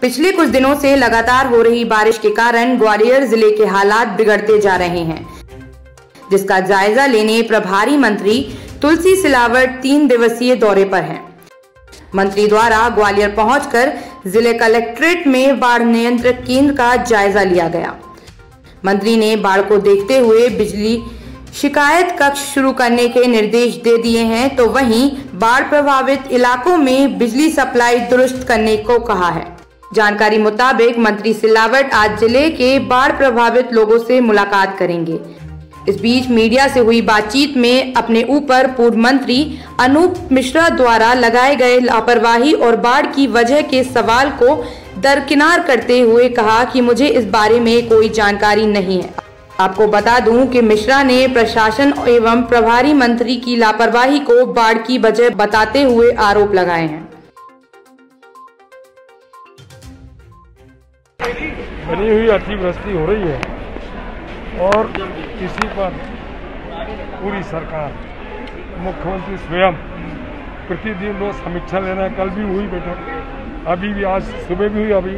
पिछले कुछ दिनों से लगातार हो रही बारिश के कारण ग्वालियर ज़िले के हालात बिगड़ते जा रहे हैं, जिसका जायजा लेने प्रभारी मंत्री तुलसी सिलावट तीन दिवसीय दौरे पर हैं। मंत्री द्वारा ग्वालियर पहुंचकर ज़िले कलेक्ट्रेट में बाढ़ नियंत्रण केंद्र का जायजा लिया गया मंत्री ने बाढ़ को देखते हुए बिजली शिकायत कक्ष शुरू करने के निर्देश दे दिए हैं तो वहीं बाढ़ प्रभावित इलाकों में बिजली सप्लाई दुरुस्त करने को कहा है। जानकारी मुताबिक मंत्री सिलावट आज ज़िले के बाढ़ प्रभावित लोगों से मुलाकात करेंगे। इस बीच मीडिया से हुई बातचीत में अपने ऊपर पूर्व मंत्री अनूप मिश्रा द्वारा लगाए गए लापरवाही और बाढ़ की वजह के सवाल को दरकिनार करते हुए कहा कि मुझे इस बारे में कोई जानकारी नहीं है। आपको बता दूँ कि मिश्रा ने प्रशासन एवं प्रभारी मंत्री की लापरवाही को बाढ़ की वजह बताते हुए आरोप लगाए हैं। बनी हुई अतिवृष्टि हो रही है और इसी पर पूरी सरकार, मुख्यमंत्री स्वयं प्रतिदिन रोज समीक्षा लेना है। कल भी हुई बैठक, अभी भी, आज सुबह भी हुई अभी,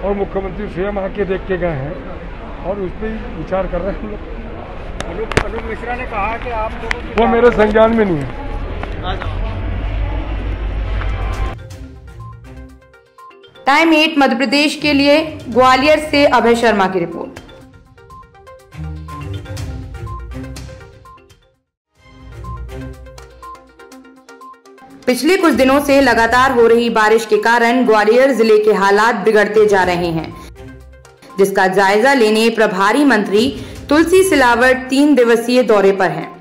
और मुख्यमंत्री स्वयं आके देख के गए हैं। और उस पर विचार कर रहे हैं हम लोग। अनूप अनूप मिश्रा ने कहा कि आप लोगों वो मेरे संज्ञान में नहीं है। टाइम एट मध्य प्रदेश के लिए ग्वालियर से अभय शर्मा की रिपोर्ट। पिछले कुछ दिनों से लगातार हो रही बारिश के कारण ग्वालियर ज़िले के हालात बिगड़ते जा रहे हैं। जिसका जायजा लेने प्रभारी मंत्री तुलसी सिलावट तीन दिवसीय दौरे पर हैं।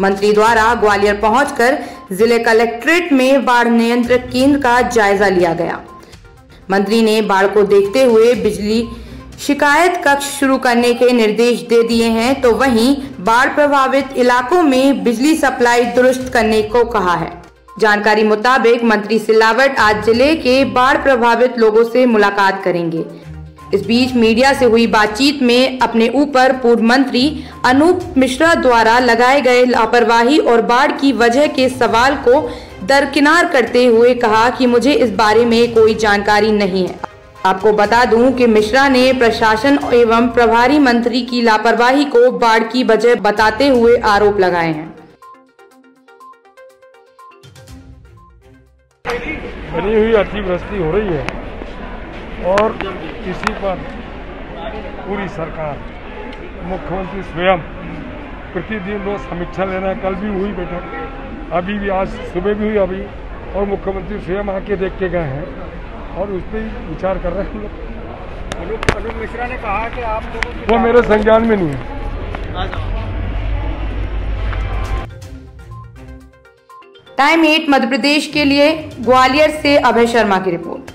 मंत्री द्वारा ग्वालियर पहुंचकर ज़िले कलेक्ट्रेट में बाढ़ नियंत्रण केंद्र का जायजा लिया गया। मंत्री ने बाढ़ को देखते हुए बिजली शिकायत कक्ष शुरू करने के निर्देश दे दिए हैं तो वहीं बाढ़ प्रभावित इलाकों में बिजली सप्लाई दुरुस्त करने को कहा है। जानकारी मुताबिक मंत्री सिलावट आज ज़िले के बाढ़ प्रभावित लोगों से मुलाकात करेंगे। इस बीच मीडिया से हुई बातचीत में अपने ऊपर पूर्व मंत्री अनूप मिश्रा द्वारा लगाए गए लापरवाही और बाढ़ की वजह के सवाल को दरकिनार करते हुए कहा कि मुझे इस बारे में कोई जानकारी नहीं है। आपको बता दूँ कि मिश्रा ने प्रशासन एवं प्रभारी मंत्री की लापरवाही को बाढ़ की वजह बताते हुए आरोप लगाए हैं। बनी हुई अतिवृष्टि हो रही है। और इसी पर पूरी सरकार मुख्यमंत्री स्वयं प्रतिदिन रोज समीक्षा लेना है। कल भी हुई बैठक अभी भी आज सुबह भी हुई अभी और मुख्यमंत्री स्वयं आके देख के गए हैं और उस पर विचार कर रहे हैं हम लोग। अनूप मिश्रा ने कहा कि आप लोगों वो मेरे संज्ञान में नहीं है टाइम एट मध्य प्रदेश के लिए ग्वालियर से अभय शर्मा की रिपोर्ट।